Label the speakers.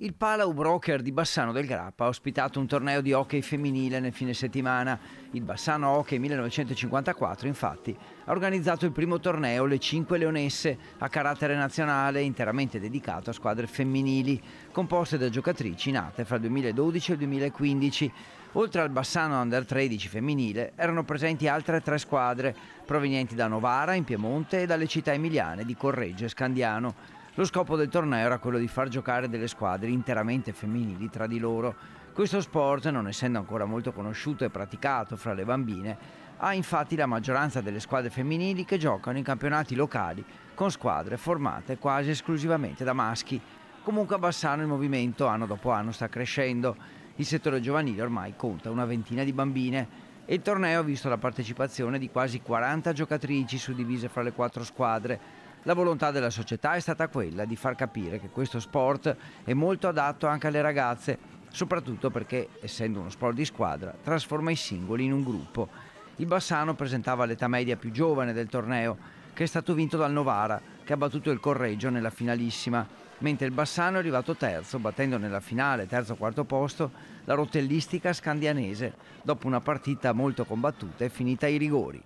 Speaker 1: Il Palau Broker di Bassano del Grappa ha ospitato un torneo di hockey femminile nel fine settimana. Il Bassano Hockey 1954, infatti, ha organizzato il primo torneo Le 5 Leonesse a carattere nazionale interamente dedicato a squadre femminili, composte da giocatrici nate fra il 2012 e il 2015. Oltre al Bassano Under 13 femminile erano presenti altre tre squadre provenienti da Novara, in Piemonte e dalle città emiliane di Correggio e Scandiano. Lo scopo del torneo era quello di far giocare delle squadre interamente femminili tra di loro. Questo sport, non essendo ancora molto conosciuto e praticato fra le bambine, ha infatti la maggioranza delle squadre femminili che giocano in campionati locali con squadre formate quasi esclusivamente da maschi. Comunque a Bassano il movimento anno dopo anno sta crescendo. Il settore giovanile ormai conta una ventina di bambine e il torneo ha visto la partecipazione di quasi 40 giocatrici suddivise fra le quattro squadre la volontà della società è stata quella di far capire che questo sport è molto adatto anche alle ragazze, soprattutto perché, essendo uno sport di squadra, trasforma i singoli in un gruppo. Il Bassano presentava l'età media più giovane del torneo, che è stato vinto dal Novara, che ha battuto il Correggio nella finalissima, mentre il Bassano è arrivato terzo, battendo nella finale, terzo o quarto posto, la rotellistica scandianese, dopo una partita molto combattuta e finita ai rigori.